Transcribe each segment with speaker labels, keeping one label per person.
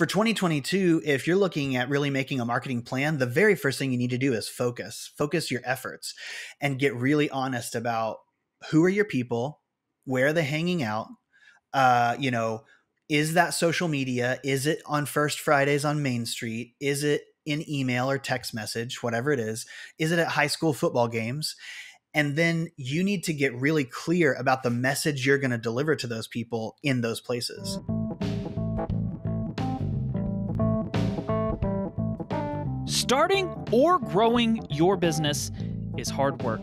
Speaker 1: for 2022, if you're looking at really making a marketing plan, the very first thing you need to do is focus, focus your efforts and get really honest about who are your people, where are they hanging out, uh, you know, is that social media? Is it on First Fridays on Main Street? Is it in email or text message, whatever it is? Is it at high school football games? And then you need to get really clear about the message you're going to deliver to those people in those places.
Speaker 2: Starting or growing your business is hard work.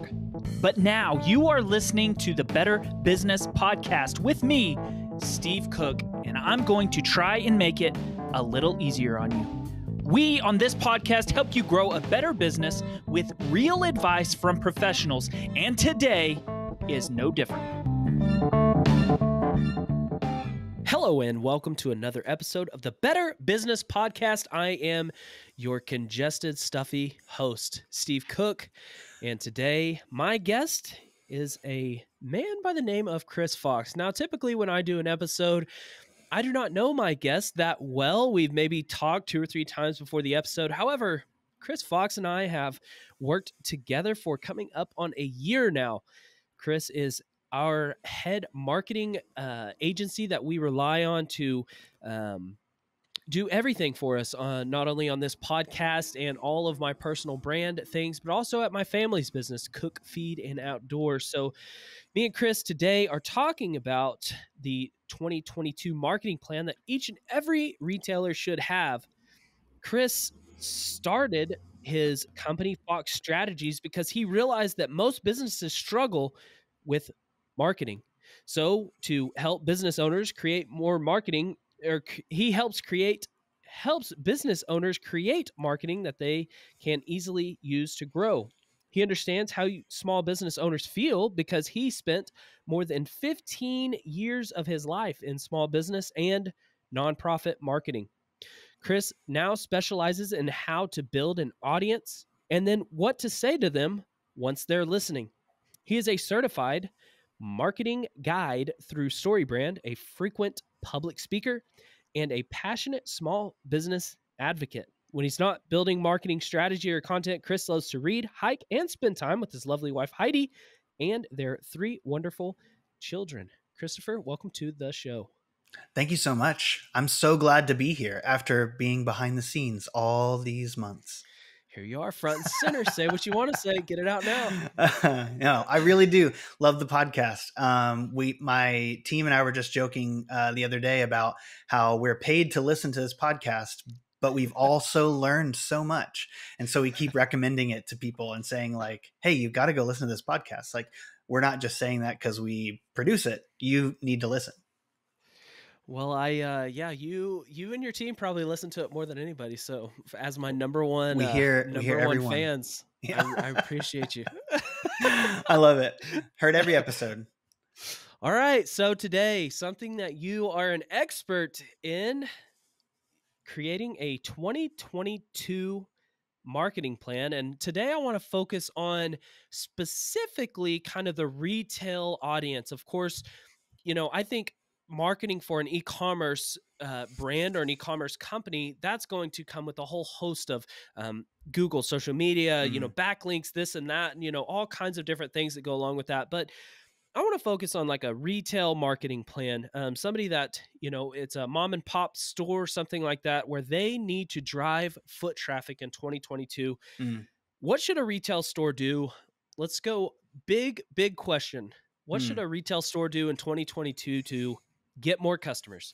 Speaker 2: But now you are listening to the Better Business Podcast with me, Steve Cook, and I'm going to try and make it a little easier on you. We on this podcast help you grow a better business with real advice from professionals, and today is no different. Hello, and welcome to another episode of the Better Business Podcast. I am your congested, stuffy host, Steve Cook, and today my guest is a man by the name of Chris Fox. Now, typically, when I do an episode, I do not know my guest that well. We've maybe talked two or three times before the episode. However, Chris Fox and I have worked together for coming up on a year now. Chris is our head marketing uh, agency that we rely on to um, do everything for us, uh, not only on this podcast and all of my personal brand things, but also at my family's business, Cook, Feed, and Outdoors. So, me and Chris today are talking about the 2022 marketing plan that each and every retailer should have. Chris started his company Fox Strategies because he realized that most businesses struggle with marketing. So, to help business owners create more marketing, or he helps create helps business owners create marketing that they can easily use to grow. He understands how small business owners feel because he spent more than 15 years of his life in small business and nonprofit marketing. Chris now specializes in how to build an audience and then what to say to them once they're listening. He is a certified marketing guide through StoryBrand, a frequent public speaker, and a passionate small business advocate. When he's not building marketing strategy or content, Chris loves to read, hike, and spend time with his lovely wife, Heidi, and their three wonderful children. Christopher, welcome to the show.
Speaker 1: Thank you so much. I'm so glad to be here after being behind the scenes all these months
Speaker 2: here you are front and center. Say what you want to say. Get it out now.
Speaker 1: Uh, no i really do love the podcast. Um, we my team and i were just joking uh, the other day about how we're paid to listen to this podcast but we've also learned so much. And so we keep recommending it to people and saying like hey you've got to go listen to this podcast. Like we're not just saying that because we produce it. You need to listen
Speaker 2: well, I uh, yeah, you you and your team probably listen to it more than anybody. So, as my number one,
Speaker 1: we
Speaker 2: uh,
Speaker 1: hear
Speaker 2: number
Speaker 1: we hear
Speaker 2: one
Speaker 1: everyone.
Speaker 2: fans, yeah. I, I appreciate you.
Speaker 1: I love it. Heard every episode.
Speaker 2: All right, so today something that you are an expert in creating a 2022 marketing plan and today I want to focus on specifically kind of the retail audience. Of course, you know, I think marketing for an e-commerce uh, brand or an e-commerce company that's going to come with a whole host of um, google social media mm. you know mm-hmm. backlinks this and that and you know all kinds of different things that go along with that but i want to focus on like a retail marketing plan um, somebody that you know it's a mom and pop store something like that where they need to drive foot traffic in 2022 mm. what should a retail store do let's go big big question what mm. should a retail store do in 2022 to get more customers?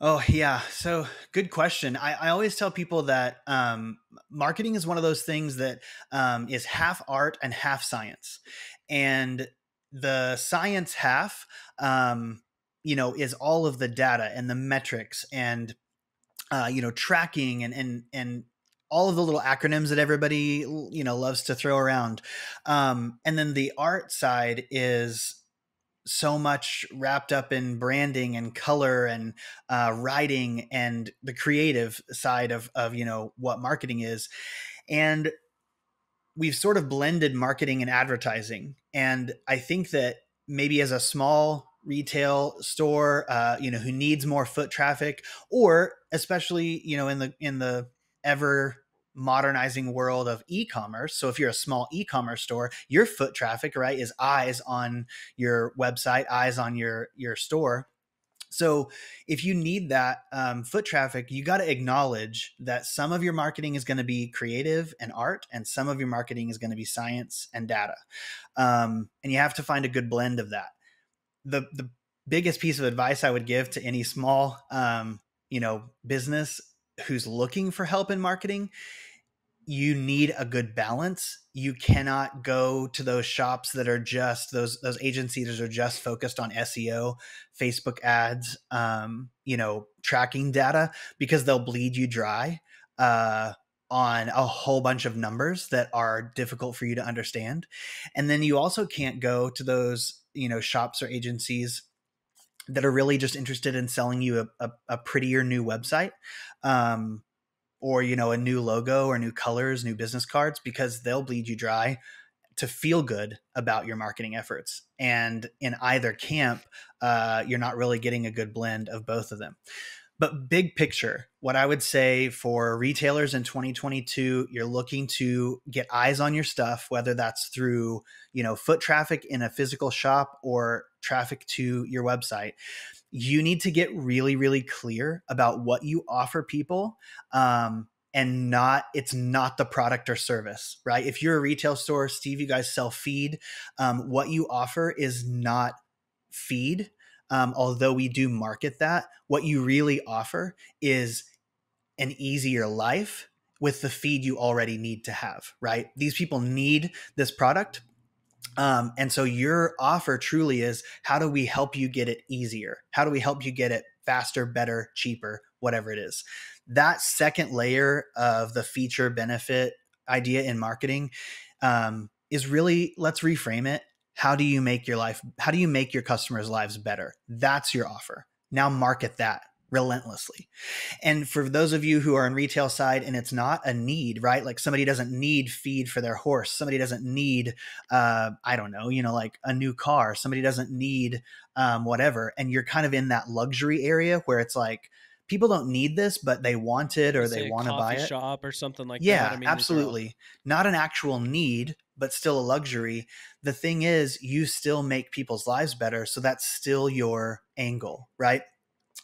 Speaker 1: Oh yeah, so good question. I, I always tell people that um, marketing is one of those things that um, is half art and half science, and the science half, um, you know, is all of the data and the metrics and uh, you know tracking and and and all of the little acronyms that everybody you know loves to throw around, um, and then the art side is so much wrapped up in branding and color and uh, writing and the creative side of of you know what marketing is, and we've sort of blended marketing and advertising. And I think that maybe as a small retail store, uh, you know, who needs more foot traffic, or especially, you know, in the in the ever modernizing world of e-commerce. So if you're a small e-commerce store, your foot traffic, right, is eyes on your website, eyes on your your store. So if you need that um, foot traffic, you got to acknowledge that some of your marketing is going to be creative and art, and some of your marketing is going to be science and data. Um, and you have to find a good blend of that. The the biggest piece of advice I would give to any small, um, you know, business who's looking for help in marketing you need a good balance. You cannot go to those shops that are just those those agencies that are just focused on SEO, Facebook ads, um, you know, tracking data because they'll bleed you dry uh, on a whole bunch of numbers that are difficult for you to understand. And then you also can't go to those you know shops or agencies that are really just interested in selling you a, a, a prettier new website. Um, or you know a new logo or new colors new business cards because they'll bleed you dry to feel good about your marketing efforts. And in either camp uh, you're not really getting a good blend of both of them. But big picture what i would say for retailers in 2022 you're looking to get eyes on your stuff whether that's through you know foot traffic in a physical shop or traffic to your website you need to get really really clear about what you offer people um, and not it's not the product or service right? If you're a retail store steve you guys sell feed um, what you offer is not feed um, although we do market that. What you really offer is an easier life with the feed you already need to have right? These people need this product um, and so your offer truly is how do we help you get it easier? How do we help you get it faster, better, cheaper, whatever it is? That second layer of the feature benefit idea in marketing um, is really let's reframe it. How do you make your life, how do you make your customers' lives better? That's your offer. Now market that relentlessly. And for those of you who are in retail side and it's not a need, right? Like somebody doesn't need feed for their horse. Somebody doesn't need, uh, I don't know, you know, like a new car. Somebody doesn't need um, whatever. And you're kind of in that luxury area where it's like, people don't need this, but they want it or they want to buy it.
Speaker 2: Shop or something like
Speaker 1: yeah,
Speaker 2: that.
Speaker 1: I mean, absolutely. Not an actual need, but still a luxury. The thing is, you still make people's lives better. So that's still your angle, right?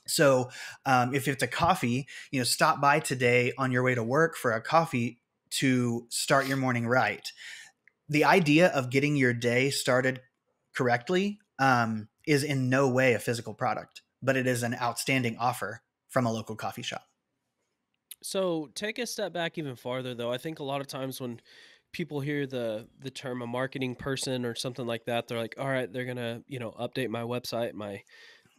Speaker 1: So um, if it's a coffee, you know, stop by today on your way to work for a coffee to start your morning right. The idea of getting your day started correctly um, is in no way a physical product, but it is an outstanding offer from a local coffee shop.
Speaker 2: So take a step back even farther, though. I think a lot of times when people hear the the term a marketing person or something like that, they're like, "All right, they're gonna you know update my website, my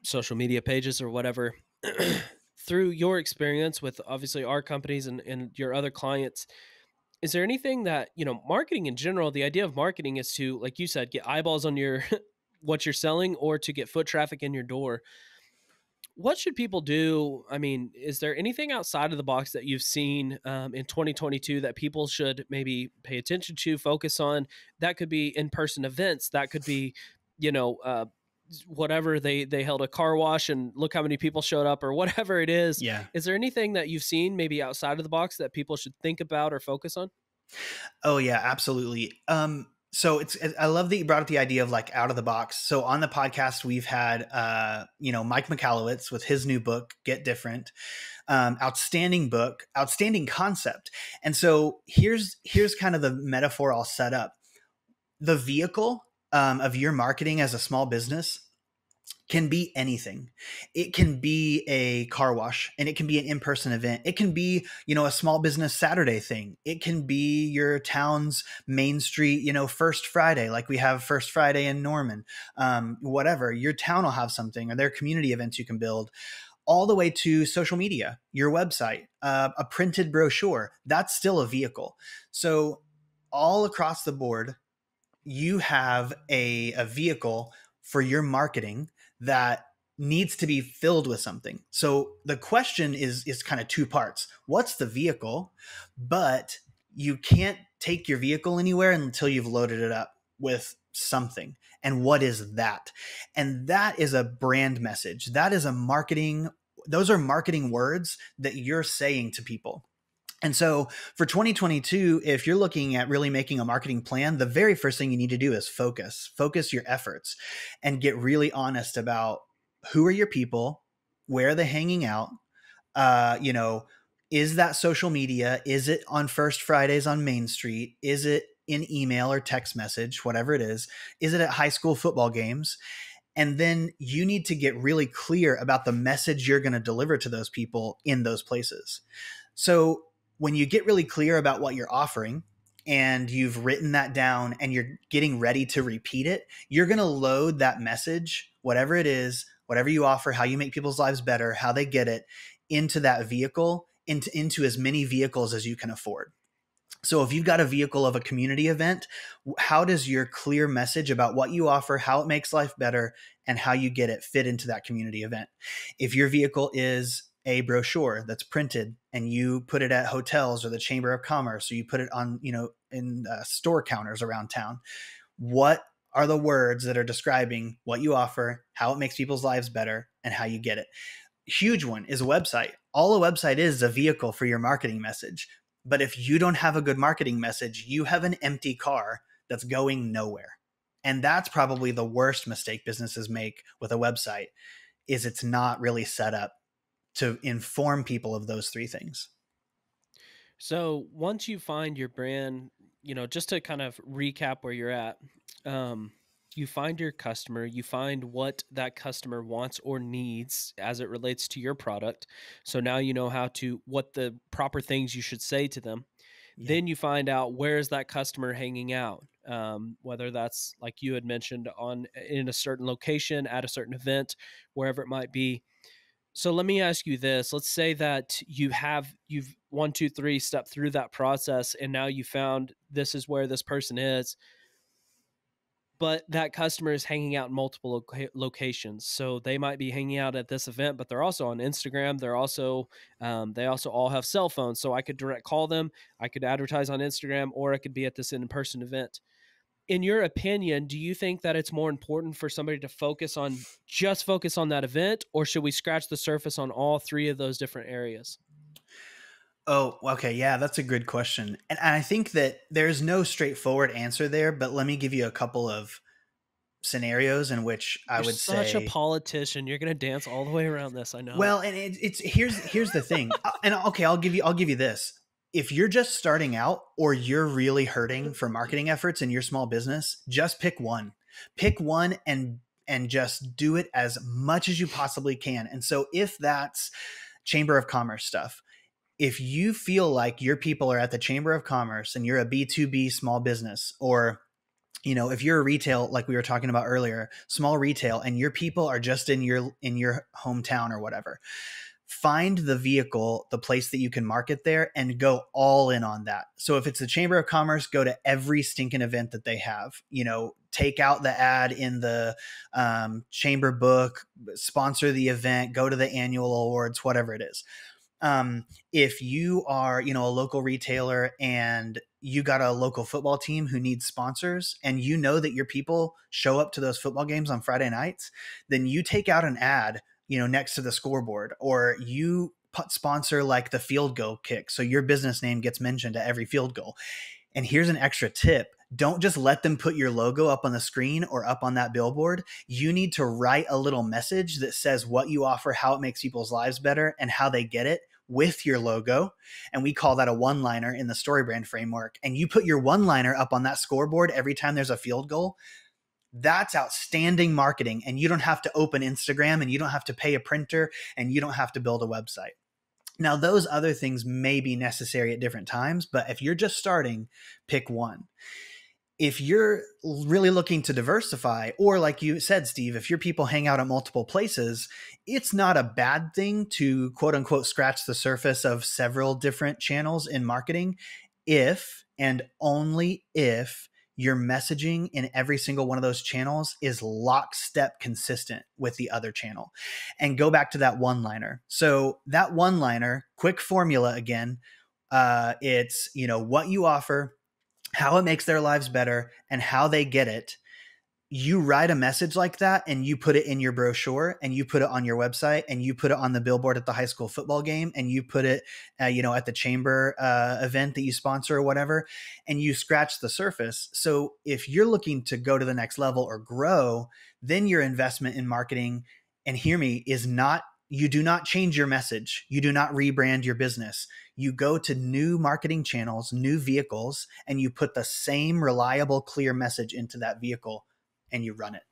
Speaker 2: social media pages or whatever through your experience with obviously our companies and, and your other clients is there anything that you know marketing in general the idea of marketing is to like you said get eyeballs on your what you're selling or to get foot traffic in your door. What should people do? I mean is there anything outside of the box that you've seen um, in 2022 that people should maybe pay attention to focus on? That could be in-person events. That could be you know uh, whatever they they held a car wash and look how many people showed up or whatever it is
Speaker 1: yeah.
Speaker 2: is there anything that you've seen maybe outside of the box that people should think about or focus on?
Speaker 1: Oh yeah absolutely. Um so it's i love that you brought up the idea of like out of the box. So on the podcast we've had uh you know mike michalowicz with his new book get different um, outstanding book outstanding concept. And so here's here's kind of the metaphor i'll set up. The vehicle um, of your marketing as a small business can be anything. It can be a car wash and it can be an in-person event. It can be, you know, a small business Saturday thing. It can be your town's main street, you know, first Friday, like we have first Friday in Norman, um, whatever your town will have something or their community events you can build all the way to social media, your website, uh, a printed brochure, that's still a vehicle. So all across the board, you have a, a vehicle for your marketing that needs to be filled with something. So the question is is kind of two parts. What's the vehicle? But you can't take your vehicle anywhere until you've loaded it up with something. And what is that? And that is a brand message. That is a marketing, those are marketing words that you're saying to people. And so for 2022, if you're looking at really making a marketing plan, the very first thing you need to do is focus, focus your efforts and get really honest about who are your people, where are they hanging out, uh, you know, is that social media? Is it on First Fridays on Main Street? Is it in email or text message, whatever it is? Is it at high school football games? And then you need to get really clear about the message you're going to deliver to those people in those places. So when you get really clear about what you're offering and you've written that down and you're getting ready to repeat it, you're going to load that message, whatever it is, whatever you offer, how you make people's lives better, how they get it, into that vehicle, into, into as many vehicles as you can afford. So if you've got a vehicle of a community event, how does your clear message about what you offer, how it makes life better, and how you get it fit into that community event? If your vehicle is a brochure that's printed and you put it at hotels or the chamber of commerce or you put it on you know in uh, store counters around town what are the words that are describing what you offer how it makes people's lives better and how you get it? Huge one is a website. All a website is, is a vehicle for your marketing message. But if you don't have a good marketing message you have an empty car that's going nowhere. And that's probably the worst mistake businesses make with a website is it's not really set up to inform people of those three things.
Speaker 2: So once you find your brand, you know, just to kind of recap where you're at, um, you find your customer, you find what that customer wants or needs as it relates to your product. So now you know how to what the proper things you should say to them. Yeah. Then you find out where is that customer hanging out, um, whether that's like you had mentioned on in a certain location at a certain event, wherever it might be so let me ask you this. Let's say that you have you've one, two, three stepped through that process and now you found this is where this person is. But that customer is hanging out in multiple locations, so they might be hanging out at this event, but they're also on Instagram. They're also um, they also all have cell phones, so I could direct call them. I could advertise on Instagram, or I could be at this in person event in your opinion, do you think that it's more important for somebody to focus on just focus on that event, or should we scratch the surface on all three of those different areas?
Speaker 1: Oh, okay. Yeah, that's a good question. And I think that there's no straightforward answer there, but let me give you a couple of scenarios in which
Speaker 2: You're
Speaker 1: I would
Speaker 2: such
Speaker 1: say
Speaker 2: such a politician. You're going to dance all the way around this. I know.
Speaker 1: Well, and it, it's here's here's the thing. Uh, and okay, I'll give you I'll give you this if you're just starting out or you're really hurting for marketing efforts in your small business, just pick one. Pick one and and just do it as much as you possibly can. And so if that's Chamber of Commerce stuff, if you feel like your people are at the Chamber of Commerce and you're a B2B small business or you know if you're a retail like we were talking about earlier small retail and your people are just in your in your hometown or whatever find the vehicle, the place that you can market there, and go all in on that. So if it's the Chamber of Commerce, go to every stinking event that they have. You know, take out the ad in the um, chamber book, sponsor the event, go to the annual awards, whatever it is. Um, if you are, you know, a local retailer and you got a local football team who needs sponsors and you know that your people show up to those football games on Friday nights, then you take out an ad you know next to the scoreboard or you put sponsor like the field goal kick so your business name gets mentioned at every field goal and here's an extra tip don't just let them put your logo up on the screen or up on that billboard. You need to write a little message that says what you offer, how it makes people's lives better, and how they get it with your logo. And we call that a one liner in the story brand framework. And you put your one liner up on that scoreboard every time there's a field goal that's outstanding marketing and you don't have to open Instagram and you don't have to pay a printer and you don't have to build a website. Now, those other things may be necessary at different times, but if you're just starting, pick one. If you're really looking to diversify, or like you said, Steve, if your people hang out at multiple places, it's not a bad thing to quote unquote scratch the surface of several different channels in marketing if and only if your messaging in every single one of those channels is lockstep consistent with the other channel. And go back to that one liner. So, that one liner, quick formula again, uh, it's, you know, what you offer, how it makes their lives better, and how they get it. You write a message like that and you put it in your brochure and you put it on your website and you put it on the billboard at the high school football game and you put it uh, you know at the chamber uh, event that you sponsor or whatever and you scratch the surface. So if you're looking to go to the next level or grow then your investment in marketing and hear me is not you do not change your message. You do not rebrand your business. You go to new marketing channels new vehicles and you put the same reliable clear message into that vehicle and you run it.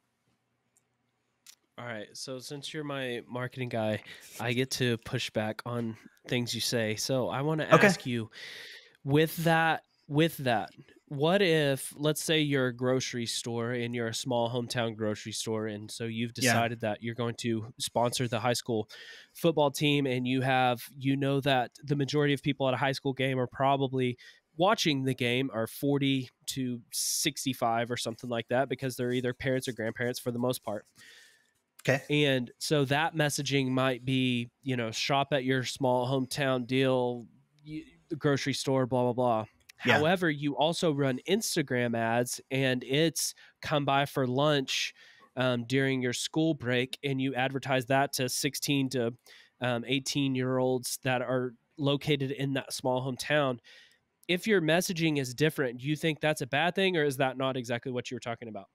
Speaker 2: All right. So since you're my marketing guy, I get to push back on things you say. So I want to
Speaker 1: Okay.
Speaker 2: ask you with that with that, what if let's say you're a grocery store and you're a small hometown grocery store and so you've
Speaker 1: Yeah.
Speaker 2: decided that you're going to sponsor the high school football team and you have you know that the majority of people at a high school game are probably watching the game are 40 to 65 or something like that because they're either parents or grandparents for the most part.
Speaker 1: Okay.
Speaker 2: And so that messaging might be, you know, shop at your small hometown deal, you, the grocery store, blah, blah, blah.
Speaker 1: Yeah.
Speaker 2: However, you also run Instagram ads and it's come by for lunch um, during your school break and you advertise that to 16 to um, 18 year olds that are located in that small hometown. If your messaging is different, do you think that's a bad thing or is that not exactly what you were talking about?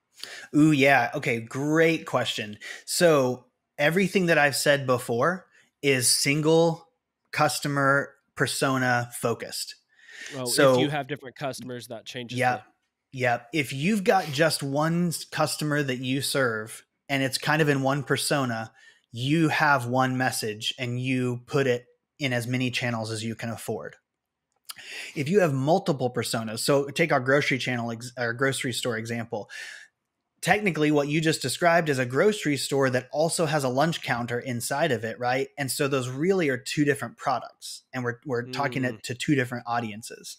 Speaker 1: Ooh, yeah. Okay, great question. So, everything that I've said before is single customer persona focused.
Speaker 2: Oh,
Speaker 1: So-
Speaker 2: if you have different customers, that changes.
Speaker 1: Yeah.
Speaker 2: the-
Speaker 1: Yeah. If you've got just one customer that you serve and it's kind of in one persona, you have one message and you put it in as many channels as you can afford. If you have multiple personas, so take our grocery channel, our grocery store example. Technically, what you just described is a grocery store that also has a lunch counter inside of it, right? And so those really are two different products, and we're we're talking
Speaker 2: Mm.
Speaker 1: it to two different audiences.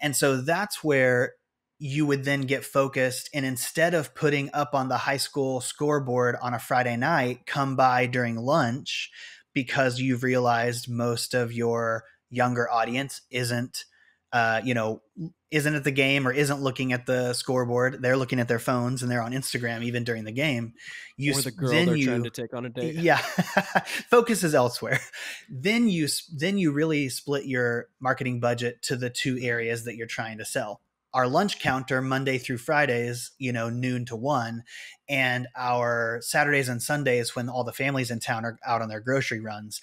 Speaker 1: And so that's where you would then get focused and instead of putting up on the high school scoreboard on a Friday night, come by during lunch because you've realized most of your younger audience isn't uh, you know isn't at the game or isn't looking at the scoreboard. They're looking at their phones and they're on instagram even during the game. You
Speaker 2: or the girl
Speaker 1: then
Speaker 2: they're
Speaker 1: you
Speaker 2: trying to take on a date.
Speaker 1: yeah focus is elsewhere. Then you then you really split your marketing budget to the two areas that you're trying to sell. Our lunch counter monday through fridays you know noon to one and our saturdays and sundays when all the families in town are out on their grocery runs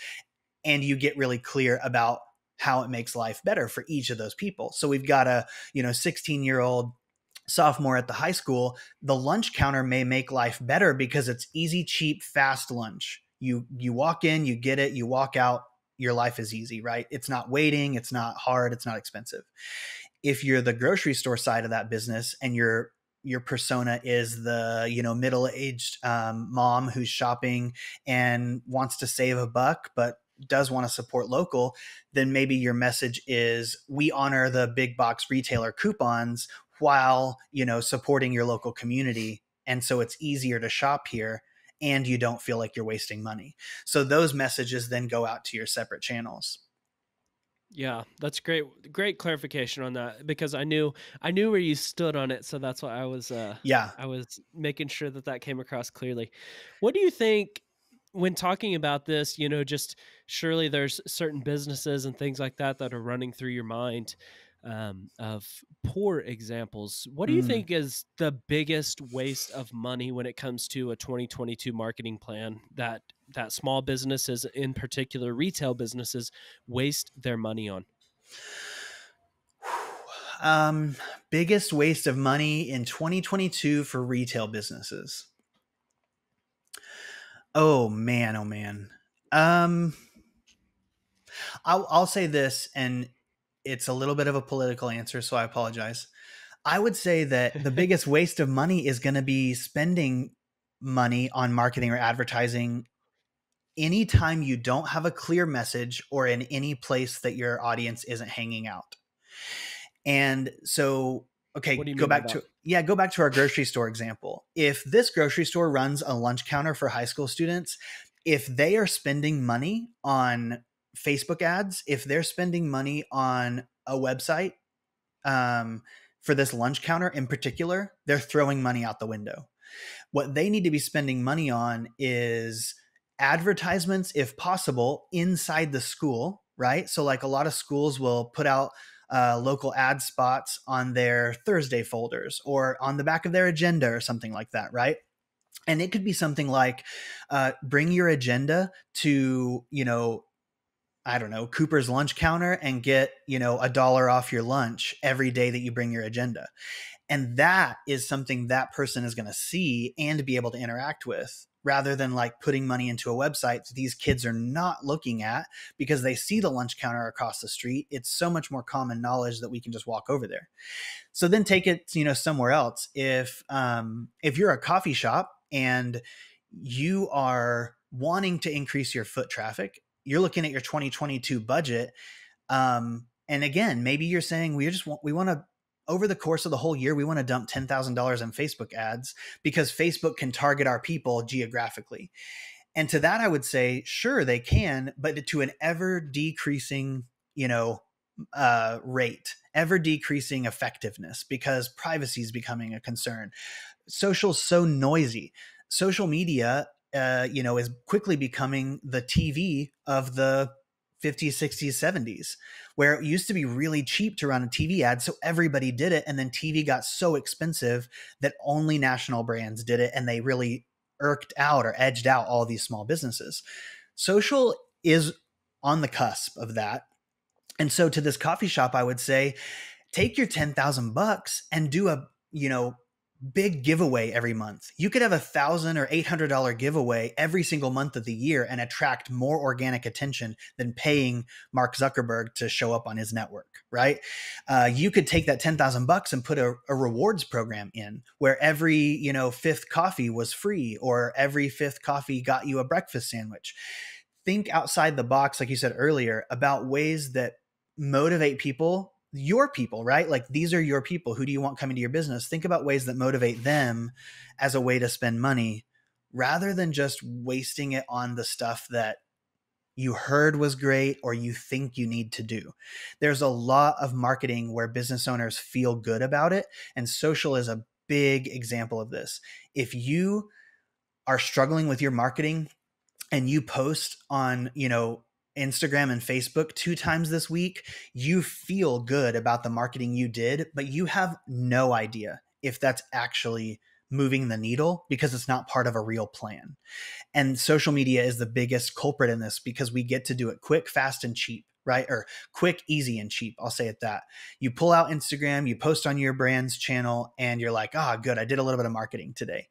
Speaker 1: and you get really clear about how it makes life better for each of those people. So we've got a you know 16 year old sophomore at the high school. The lunch counter may make life better because it's easy cheap fast lunch. You you walk in you get it you walk out your life is easy right? It's not waiting it's not hard it's not expensive. If you're the grocery store side of that business and your your persona is the you know middle aged um, mom who's shopping and wants to save a buck but does want to support local then maybe your message is we honor the big box retailer coupons while you know supporting your local community and so it's easier to shop here and you don't feel like you're wasting money so those messages then go out to your separate channels
Speaker 2: Yeah, that's great. Great clarification on that because I knew I knew where you stood on it, so that's why I was uh
Speaker 1: yeah
Speaker 2: I was making sure that that came across clearly. What do you think when talking about this, you know, just surely there's certain businesses and things like that that are running through your mind um, of poor examples. What do you
Speaker 1: Mm.
Speaker 2: think is the biggest waste of money when it comes to a 2022 marketing plan that that small businesses, in particular retail businesses, waste their money on?
Speaker 1: um biggest waste of money in 2022 for retail businesses oh man oh man um I'll, I'll say this and it's a little bit of a political answer so i apologize. I would say that the biggest waste of money is going to be spending money on marketing or advertising anytime you don't have a clear message or in any place that your audience isn't hanging out. And so okay
Speaker 2: What do you
Speaker 1: go back to yeah go back to our grocery store example. If this grocery store runs a lunch counter for high school students if they are spending money on facebook ads if they're spending money on a website um, for this lunch counter in particular they're throwing money out the window What they need to be spending money on is advertisements, if possible, inside the school, right? So, like a lot of schools will put out uh, local ad spots on their Thursday folders or on the back of their agenda or something like that, right? And it could be something like uh, bring your agenda to, you know, I don't know, Cooper's lunch counter and get, you know, a dollar off your lunch every day that you bring your agenda. And that is something that person is going to see and be able to interact with rather than like putting money into a website that these kids are not looking at because they see the lunch counter across the street. It's so much more common knowledge that we can just walk over there. So then take it, you know, somewhere else. If um, if you're a coffee shop and you are wanting to increase your foot traffic, you're looking at your 2022 budget. Um, and again, maybe you're saying we just want we want to over the course of the whole year, we want to dump $10,000 in Facebook ads because Facebook can target our people geographically. And to that, I would say, sure, they can, but to an ever decreasing, you know, uh, rate, ever decreasing effectiveness because privacy is becoming a concern. Social's so noisy. Social media, uh, you know, is quickly becoming the TV of the 50s, 60s, 70s, where it used to be really cheap to run a TV ad. So everybody did it. And then TV got so expensive that only national brands did it. And they really irked out or edged out all these small businesses. Social is on the cusp of that. And so to this coffee shop, I would say, take your 10,000 bucks and do a, you know, big giveaway every month. You could have a thousand or eight hundred dollar giveaway every single month of the year and attract more organic attention than paying Mark Zuckerberg to show up on his network, right? Uh, you could take that ten thousand bucks and put a, a rewards program in where every you know fifth coffee was free or every fifth coffee got you a breakfast sandwich. Think outside the box, like you said earlier, about ways that motivate people your people, right? Like these are your people. Who do you want coming to your business? Think about ways that motivate them as a way to spend money rather than just wasting it on the stuff that you heard was great or you think you need to do. There's a lot of marketing where business owners feel good about it, and social is a big example of this. If you are struggling with your marketing and you post on, you know, Instagram and Facebook two times this week, you feel good about the marketing you did, but you have no idea if that's actually moving the needle because it's not part of a real plan. And social media is the biggest culprit in this because we get to do it quick, fast, and cheap, right? Or quick, easy, and cheap. I'll say it that. You pull out Instagram, you post on your brand's channel, and you're like, ah, oh, good, I did a little bit of marketing today.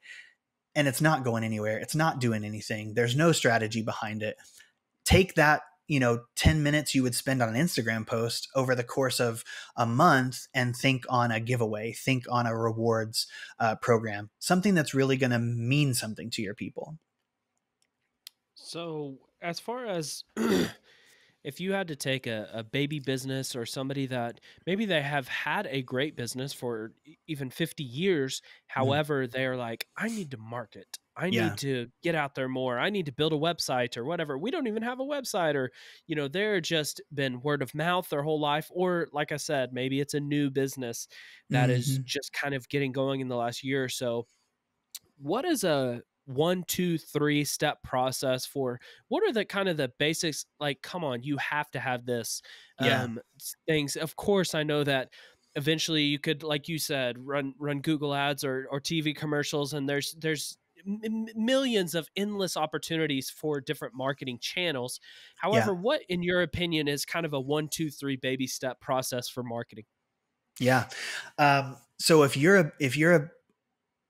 Speaker 1: And it's not going anywhere. It's not doing anything. There's no strategy behind it. Take that you know 10 minutes you would spend on an instagram post over the course of a month and think on a giveaway think on a rewards uh, program something that's really going to mean something to your people
Speaker 2: so as far as if you had to take a, a baby business or somebody that maybe they have had a great business for even 50 years mm-hmm. however mm. they're like i need to market I yeah. need to get out there more. I need to build a website or whatever. We don't even have a website or, you know, they're just been word of mouth their whole life. Or, like I said, maybe it's a new business that mm-hmm. is just kind of getting going in the last year or so. What is a one, two, three step process for what are the kind of the basics? Like, come on, you have to have this
Speaker 1: yeah.
Speaker 2: um, things. Of course, I know that eventually you could like you said run run google ads or, or tv commercials and there's there's m- millions of endless opportunities for different marketing channels. However, yeah. what, in your opinion, is kind of a one, two, three baby step process for marketing?
Speaker 1: Yeah. Um, so if you're a if you're a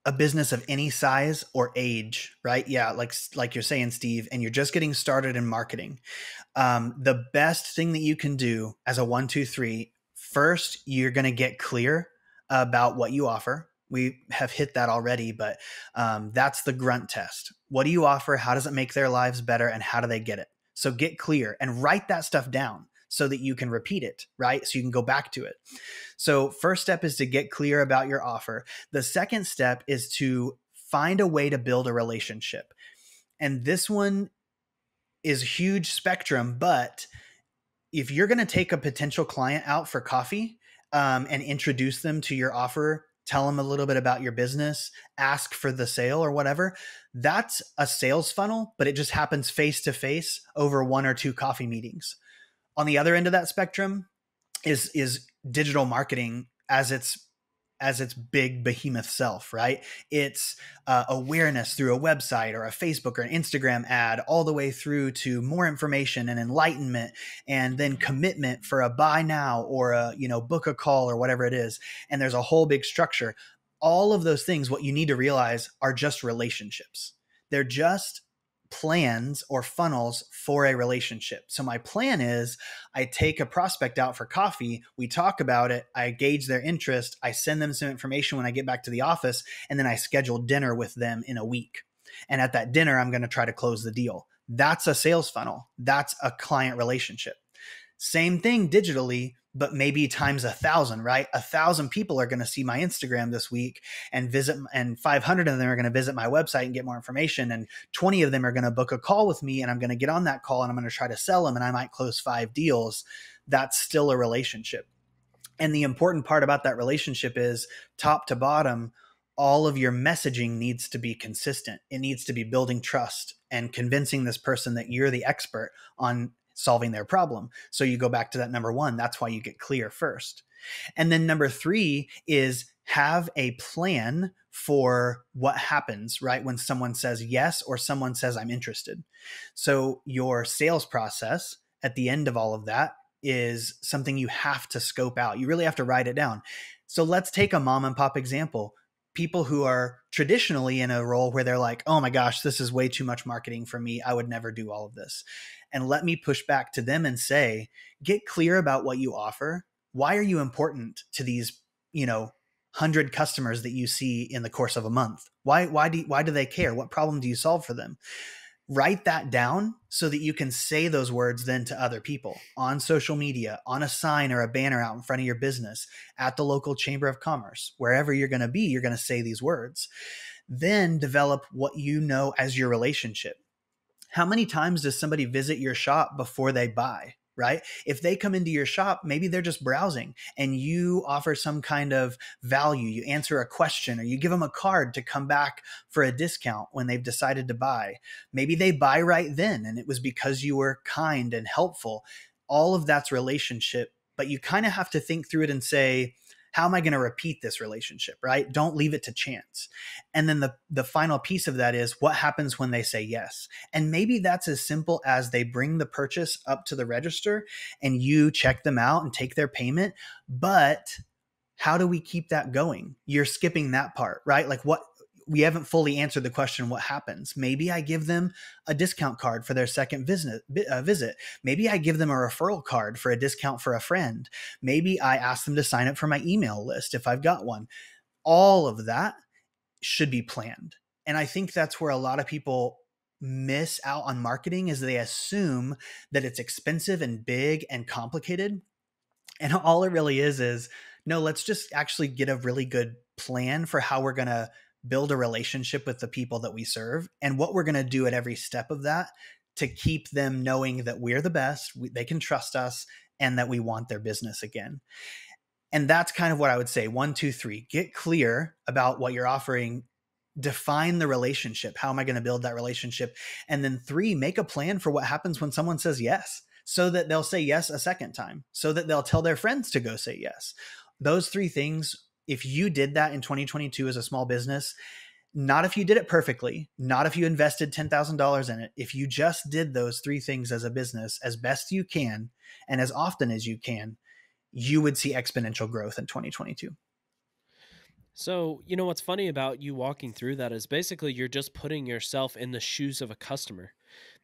Speaker 1: a business of any size or age, right? Yeah, like like you're saying, Steve, and you're just getting started in marketing. Um, the best thing that you can do as a one, two, three, first, you're going to get clear about what you offer we have hit that already, but um, that's the grunt test. What do you offer? How does it make their lives better? And how do they get it? So get clear and write that stuff down so that you can repeat it, right? So you can go back to it. So, first step is to get clear about your offer. The second step is to find a way to build a relationship. And this one is huge spectrum, but if you're going to take a potential client out for coffee um, and introduce them to your offer tell them a little bit about your business, ask for the sale or whatever. That's a sales funnel, but it just happens face to face over one or two coffee meetings. On the other end of that spectrum is is digital marketing as it's as its big behemoth self, right? It's uh, awareness through a website or a Facebook or an Instagram ad, all the way through to more information and enlightenment, and then commitment for a buy now or a you know book a call or whatever it is. And there's a whole big structure. All of those things, what you need to realize are just relationships. They're just plans or funnels for a relationship. So my plan is I take a prospect out for coffee, we talk about it, I gauge their interest, I send them some information when I get back to the office, and then I schedule dinner with them in a week. And at that dinner, I'm going to try to close the deal. That's a sales funnel. That's a client relationship. Same thing digitally, but maybe times a thousand, right? A thousand people are going to see my Instagram this week and visit, and 500 of them are going to visit my website and get more information. And 20 of them are going to book a call with me and I'm going to get on that call and I'm going to try to sell them and I might close five deals. That's still a relationship. And the important part about that relationship is top to bottom, all of your messaging needs to be consistent. It needs to be building trust and convincing this person that you're the expert on solving their problem. So you go back to that number one. That's why you get clear first. And then number three is have a plan for what happens, right? When someone says yes or someone says, I'm interested. So your sales process at the end of all of that is something you have to scope out. You really have to write it down. So let's take a mom and pop example people who are traditionally in a role where they're like, oh my gosh, this is way too much marketing for me. I would never do all of this and let me push back to them and say, get clear about what you offer. Why are you important to these, you know, 100 customers that you see in the course of a month? Why why do why do they care? What problem do you solve for them? Write that down so that you can say those words then to other people on social media, on a sign or a banner out in front of your business, at the local chamber of commerce, wherever you're going to be, you're going to say these words. Then develop what you know as your relationship how many times does somebody visit your shop before they buy? right? If they come into your shop, maybe they're just browsing and you offer some kind of value, you answer a question or you give them a card to come back for a discount when they've decided to buy. Maybe they buy right then and it was because you were kind and helpful. All of that's relationship, but you kind of have to think through it and say, how am I going to repeat this relationship, right? Don't leave it to chance. And then the the final piece of that is what happens when they say yes. And maybe that's as simple as they bring the purchase up to the register and you check them out and take their payment, but how do we keep that going? You're skipping that part, right? Like what we haven't fully answered the question what happens? Maybe i give them a discount card for their second visit uh, visit. Maybe i give them a referral card for a discount for a friend. Maybe i ask them to sign up for my email list if i've got one. All of that should be planned. And i think that's where a lot of people miss out on marketing is they assume that it's expensive and big and complicated. And all it really is is no let's just actually get a really good plan for how we're going to build a relationship with the people that we serve and what we're going to do at every step of that to keep them knowing that we're the best, we, they can trust us, and that we want their business again. And that's kind of what I would say. One, two, three, get clear about what you're offering. Define the relationship. How am I going to build that relationship? And then three, make a plan for what happens when someone says yes so that they'll say yes a second time, so that they'll tell their friends to go say yes. Those three things if you did that in 2022 as a small business, not if you did it perfectly, not if you invested $10,000 in it, if you just did those three things as a business as best you can and as often as you can, you would see exponential growth in 2022.
Speaker 2: So, you know what's funny about you walking through that is basically you're just putting yourself in the shoes of a customer.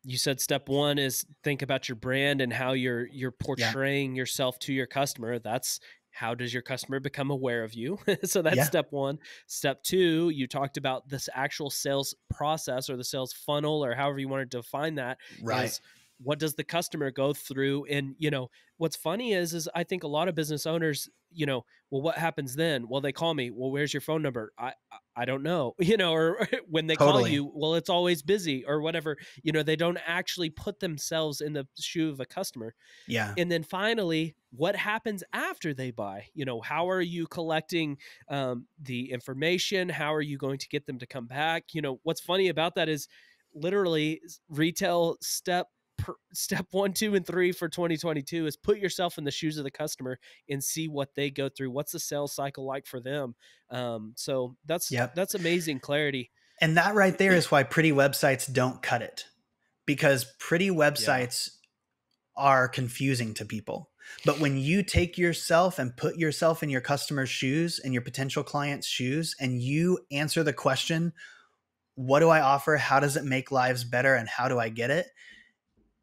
Speaker 2: You said step 1 is think about your brand and how you're you're portraying yeah. yourself to your customer. That's how does your customer become aware of you? so that's yeah. step one. Step two, you talked about this actual sales process or the sales funnel or however you want to define that.
Speaker 1: Right.
Speaker 2: What does the customer go through and you know what's funny is is i think a lot of business owners you know well what happens then? Well they call me. Well where's your phone number? I i don't know. You know or when they totally. call you well it's always busy or whatever you know they don't actually put themselves in the shoe of a customer.
Speaker 1: Yeah.
Speaker 2: And then finally what happens after they buy? You know how are you collecting um, the information? How are you going to get them to come back? You know what's funny about that is literally retail step per, step one, two, and three for 2022 is put yourself in the shoes of the customer and see what they go through. What's the sales cycle like for them? Um, so that's yep. that's amazing clarity.
Speaker 1: And that right there is why pretty websites don't cut it, because pretty websites yeah. are confusing to people. But when you take yourself and put yourself in your customer's shoes and your potential client's shoes, and you answer the question, what do I offer? How does it make lives better? And how do I get it?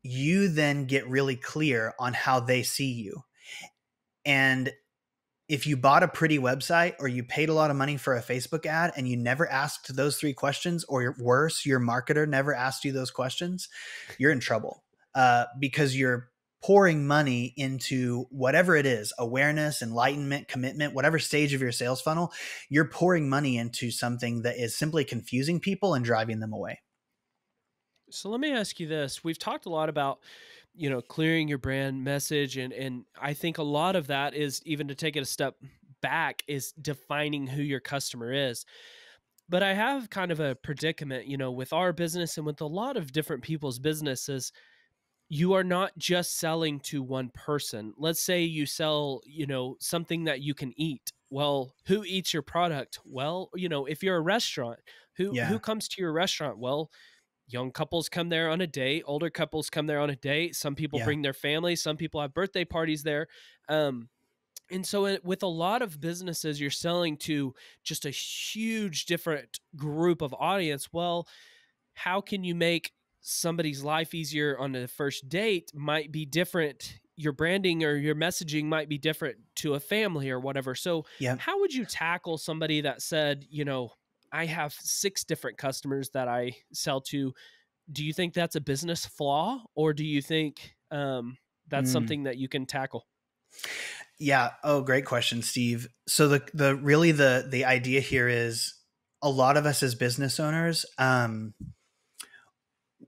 Speaker 1: You then get really clear on how they see you. And if you bought a pretty website or you paid a lot of money for a Facebook ad and you never asked those three questions, or worse, your marketer never asked you those questions, you're in trouble uh, because you're pouring money into whatever it is awareness, enlightenment, commitment, whatever stage of your sales funnel, you're pouring money into something that is simply confusing people and driving them away.
Speaker 2: So let me ask you this. We've talked a lot about you know clearing your brand message and and I think a lot of that is even to take it a step back is defining who your customer is but I have kind of a predicament, you know, with our business and with a lot of different people's businesses you are not just selling to one person. Let's say you sell, you know, something that you can eat. Well, who eats your product? Well, you know, if you're a restaurant, who yeah. who comes to your restaurant? Well, young couples come there on a date, older couples come there on a date. Some people yeah. bring their family, some people have birthday parties there. Um, and so it, with a lot of businesses you're selling to just a huge different group of audience. Well, how can you make somebody's life easier on the first date might be different your branding or your messaging might be different to a family or whatever so yeah. how would you tackle somebody that said you know i have six different customers that i sell to. Do you think that's a business flaw or do you think um, that's mm. something that you can tackle?
Speaker 1: Yeah. Oh great question steve. So the the really the the idea here is a lot of us as business owners um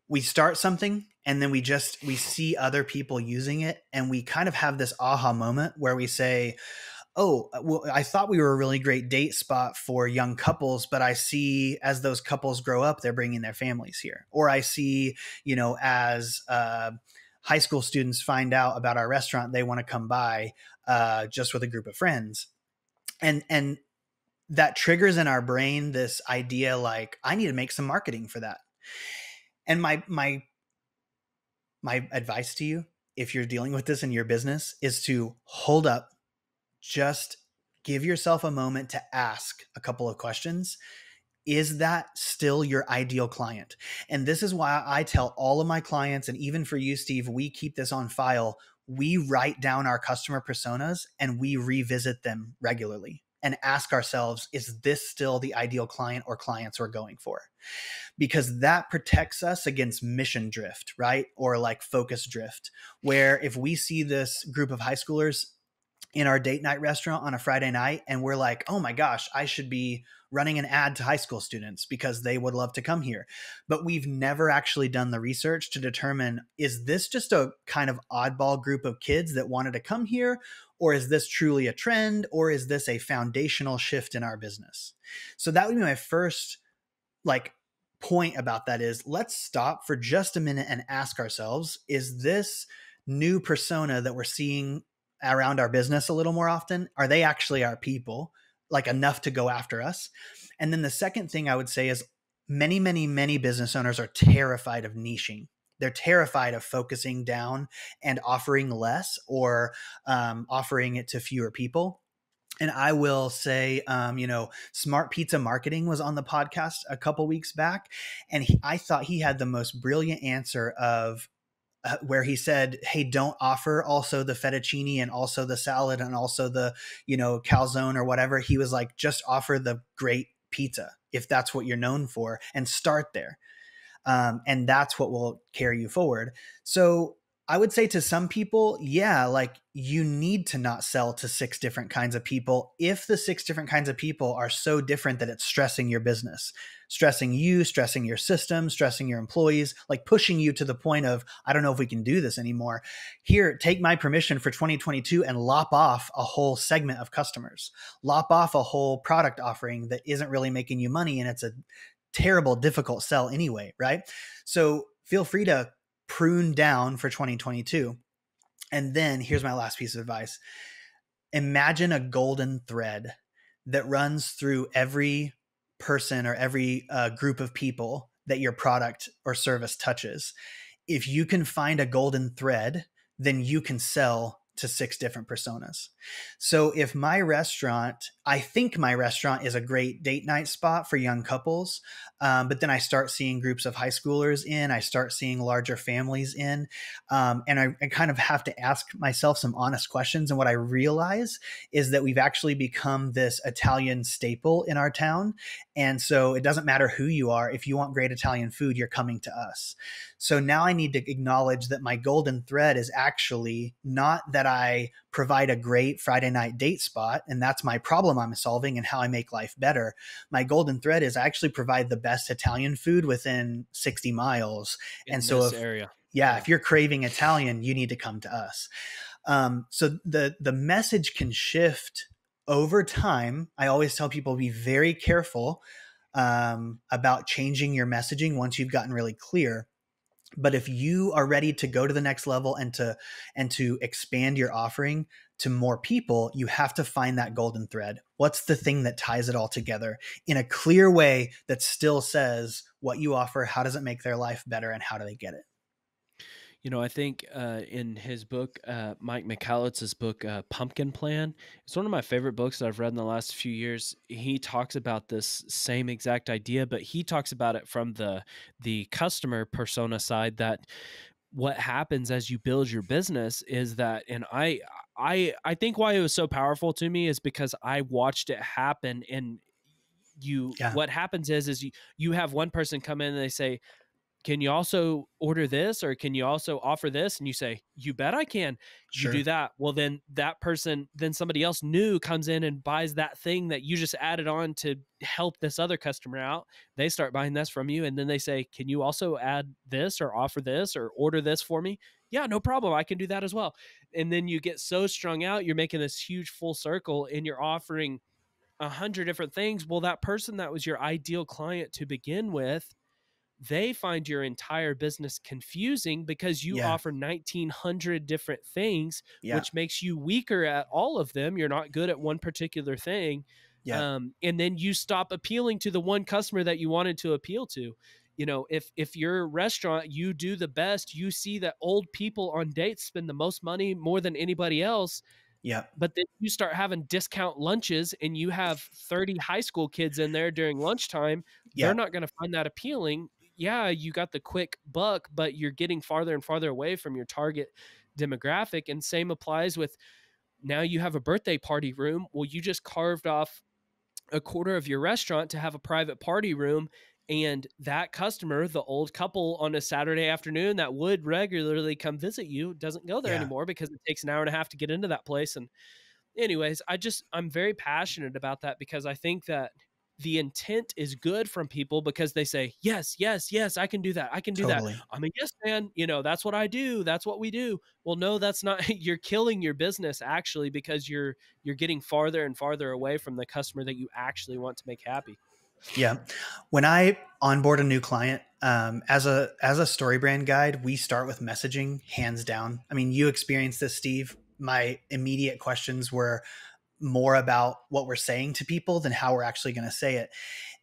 Speaker 1: we start something and then we just we see other people using it and we kind of have this aha moment where we say oh uh, well i thought we were a really great date spot for young couples but i see as those couples grow up they're bringing their families here. Or i see you know as uh, high school students find out about our restaurant they want to come by uh, just with a group of friends. And and that triggers in our brain this idea like i need to make some marketing for that. And my my my advice to you if you're dealing with this in your business is to hold up just give yourself a moment to ask a couple of questions. Is that still your ideal client? And this is why i tell all of my clients and even for you steve we keep this on file. We write down our customer personas and we revisit them regularly and ask ourselves is this still the ideal client or clients we're going for? Because that protects us against mission drift right? Or like focus drift where if we see this group of high schoolers in our date night restaurant on a friday night and we're like oh my gosh i should be running an ad to high school students because they would love to come here. But we've never actually done the research to determine is this just a kind of oddball group of kids that wanted to come here? Or is this truly a trend? Or is this a foundational shift in our business? So that would be my first like point about that is let's stop for just a minute and ask ourselves is this new persona that we're seeing around our business a little more often are they actually our people like enough to go after us. And then the second thing I would say is many, many, many business owners are terrified of niching. They're terrified of focusing down and offering less or um, offering it to fewer people. And I will say, um, you know, Smart Pizza Marketing was on the podcast a couple weeks back, and he, I thought he had the most brilliant answer of uh, where he said, "Hey, don't offer also the fettuccine and also the salad and also the you know calzone or whatever." He was like, "Just offer the great pizza if that's what you're known for, and start there." um, and that's what will carry you forward so I would say to some people, yeah, like you need to not sell to six different kinds of people if the six different kinds of people are so different that it's stressing your business, stressing you, stressing your system, stressing your employees, like pushing you to the point of, I don't know if we can do this anymore. Here, take my permission for 2022 and lop off a whole segment of customers, lop off a whole product offering that isn't really making you money and it's a terrible, difficult sell anyway, right? So feel free to prune down for 2022. And then here's my last piece of advice imagine a golden thread that runs through every person or every uh, group of people that your product or service touches. If you can find a golden thread, then you can sell to six different personas. So if my restaurant, I think my restaurant is a great date night spot for young couples, um, but then I start seeing groups of high schoolers in, I start seeing larger families in, um, and I, I kind of have to ask myself some honest questions. And what I realize is that we've actually become this Italian staple in our town. And so it doesn't matter who you are, if you want great Italian food, you're coming to us. So now I need to acknowledge that my golden thread is actually not that I provide a great Friday night date spot, and that's my problem I'm solving and how I make life better. My golden thread is I actually provide the best Italian food within 60 miles.
Speaker 2: In
Speaker 1: and so, if,
Speaker 2: area.
Speaker 1: yeah, if you're craving Italian, you need to come to us. Um, so the the message can shift over time. I always tell people be very careful um, about changing your messaging once you've gotten really clear but if you are ready to go to the next level and to and to expand your offering to more people you have to find that golden thread. What's the thing that ties it all together in a clear way that still says what you offer how does it make their life better and how do they get it
Speaker 2: you know, I think uh, in his book, uh, Mike Michalowicz's book, uh, Pumpkin Plan, it's one of my favorite books that I've read in the last few years. He talks about this same exact idea, but he talks about it from the the customer persona side. That what happens as you build your business is that, and I, I, I think why it was so powerful to me is because I watched it happen and you yeah. what happens is is you you have one person come in and they say can you also order this or can you also offer this? And you say you bet i can. Sure. you do that. Well then that person then somebody else new comes in and buys that thing that you just added on to help this other customer out. They start buying this from you and then they say can you also add this or offer this or order this for me? Yeah no problem. I can do that as well. And then you get so strung out you're making this huge full circle and you're offering a hundred different things. Well that person that was your ideal client to begin with they find your entire business confusing because you yeah. offer 1900 different things yeah. which makes you weaker at all of them you're not good at one particular thing yeah. Um, and then you stop appealing to the one customer that you wanted to appeal to you know if if your restaurant you do the best you see that old people on dates spend the most money more than anybody else
Speaker 1: yeah.
Speaker 2: But then you start having discount lunches and you have 30 high school kids in there during lunchtime. Yeah. They're not going to find that appealing yeah, you got the quick buck, but you're getting farther and farther away from your target demographic. And same applies with now you have a birthday party room. Well, you just carved off a quarter of your restaurant to have a private party room. And that customer, the old couple on a Saturday afternoon that would regularly come visit you, doesn't go there yeah. anymore because it takes an hour and a half to get into that place. And, anyways, I just, I'm very passionate about that because I think that the intent is good from people because they say, yes, yes, yes, I can do that. I can do totally. that. I'm a yes man. You know, that's what I do. That's what we do. Well, no, that's not, you're killing your business actually because you're, you're getting farther and farther away from the customer that you actually want to make happy.
Speaker 1: Yeah. When I onboard a new client, um, as a as a StoryBrand guide, we start with messaging hands down. I mean, you experienced this, Steve. My immediate questions were, more about what we're saying to people than how we're actually going to say it.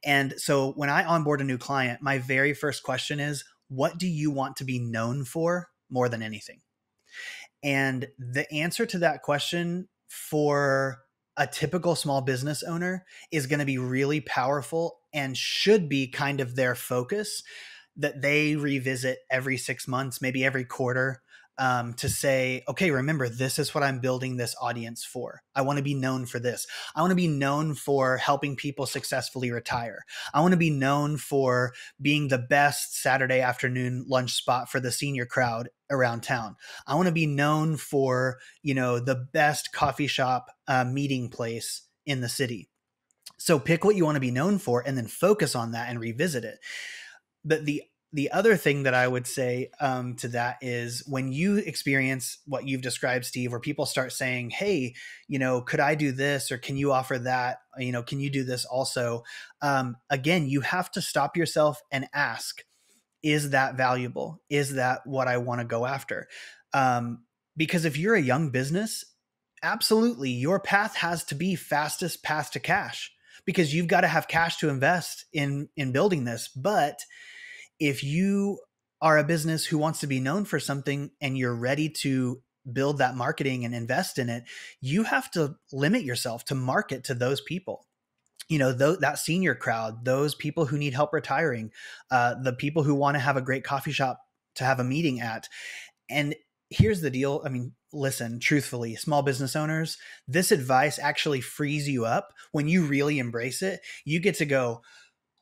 Speaker 1: And so when I onboard a new client, my very first question is, what do you want to be known for more than anything? And the answer to that question for a typical small business owner is going to be really powerful and should be kind of their focus that they revisit every six months, maybe every quarter um, to say, okay, remember, this is what I'm building this audience for. I want to be known for this. I want to be known for helping people successfully retire. I want to be known for being the best Saturday afternoon lunch spot for the senior crowd around town. I want to be known for, you know, the best coffee shop uh, meeting place in the city. So pick what you want to be known for and then focus on that and revisit it. But the the other thing that I would say um, to that is when you experience what you've described, Steve, where people start saying, "Hey, you know, could I do this, or can you offer that? You know, can you do this also?" Um, again, you have to stop yourself and ask, "Is that valuable? Is that what I want to go after?" Um, because if you're a young business, absolutely, your path has to be fastest path to cash because you've got to have cash to invest in in building this, but if you are a business who wants to be known for something and you're ready to build that marketing and invest in it, you have to limit yourself to market to those people. You know, th- that senior crowd, those people who need help retiring, uh, the people who want to have a great coffee shop to have a meeting at. And here's the deal I mean, listen, truthfully, small business owners, this advice actually frees you up when you really embrace it. You get to go,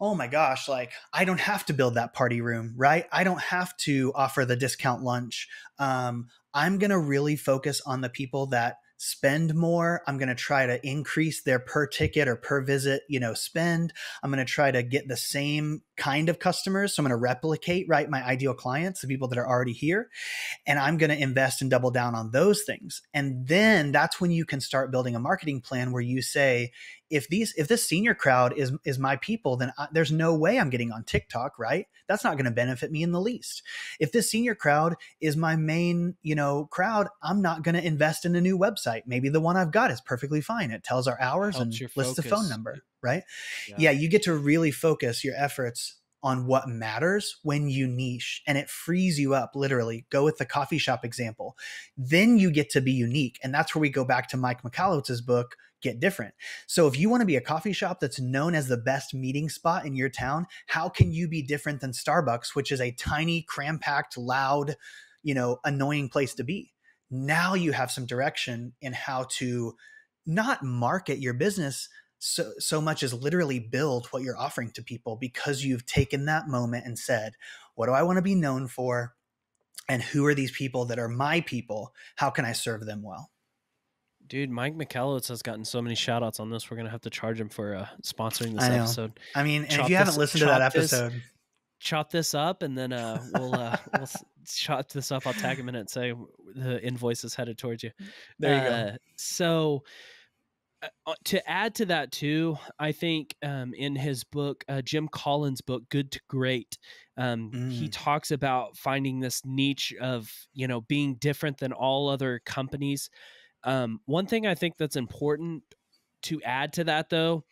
Speaker 1: oh my gosh, like I don't have to build that party room, right? I don't have to offer the discount lunch. Um, I'm going to really focus on the people that spend more i'm going to try to increase their per ticket or per visit you know spend i'm going to try to get the same kind of customers so i'm going to replicate right my ideal clients the people that are already here and i'm going to invest and double down on those things. And then that's when you can start building a marketing plan where you say if these if this senior crowd is is my people then I, there's no way i'm getting on tiktok right? That's not going to benefit me in the least. If this senior crowd is my main you know crowd i'm not going to invest in a new website. Maybe the one i've got is perfectly fine. It tells our hours and lists the phone number right yeah. yeah you get to really focus your efforts on what matters when you niche and it frees you up literally go with the coffee shop example then you get to be unique and that's where we go back to mike michalowicz's book get different. So if you want to be a coffee shop that's known as the best meeting spot in your town, how can you be different than Starbucks, which is a tiny, cram-packed, loud, you know, annoying place to be? Now you have some direction in how to not market your business so so much as literally build what you're offering to people because you've taken that moment and said, what do I want to be known for? And who are these people that are my people? How can I serve them well?
Speaker 2: Dude, Mike Michalowicz has gotten so many shout outs on this. We're going to have to charge him for uh, sponsoring this I episode.
Speaker 1: I mean, if you haven't listened to that episode,
Speaker 2: this, chop this up and then uh, we'll uh, we'll chop this up. I'll tag him in it and say the invoice is headed towards you.
Speaker 1: There you go.
Speaker 2: Uh, so, to add to that too, I think um, in his book, uh, Jim Collins' book, Good to Great, um, mm. he talks about finding this niche of you know being different than all other companies. Um, one thing I think that's important to add to that though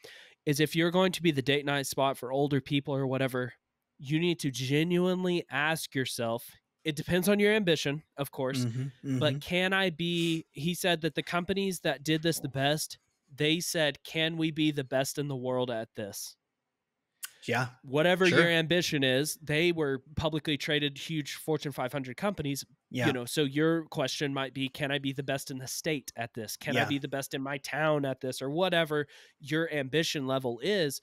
Speaker 2: is if you're going to be the date night spot for older people or whatever, you need to genuinely ask yourself. It depends on your ambition, of course, mm-hmm, mm-hmm. but can I be? He said that the companies that did this the best, they said, can we be the best in the world at this?
Speaker 1: Yeah.
Speaker 2: Whatever sure. your ambition is, they were publicly traded huge Fortune 500 companies. Yeah. You know, so your question might be can I be the best in the state at this? Can yeah. I be the best in my town at this or whatever your ambition level is?